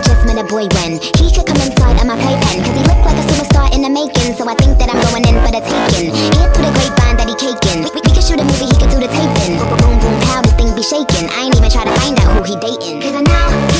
just met a boy when he could come inside of my playpen. Cause he looked like a superstar in the making. So I think that I'm going in for the taking. Hear through the grapevine that he caking. We, we, we could shoot a movie, he could do the taping. Boom, boom, boom, pow, this thing be shaking. I ain't even try to find out who he dating. Cause I know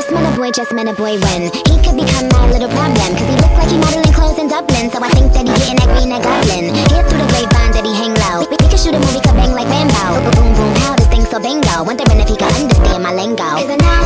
Just met a boy, just met a boy when he could become my little problem. Cause he looked like he modeling clothes in Dublin. So I think that he getting that green that goblin. Hear through the grapevine that he hang low. We, could shoot a movie, could bang like Rambo. Boom, boom, boom, how this thing so bingo. Wondering if he could understand my lingo. Cause I know